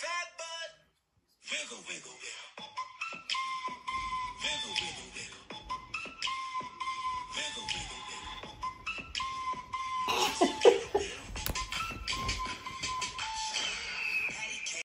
fat butt, wiggle, wiggle.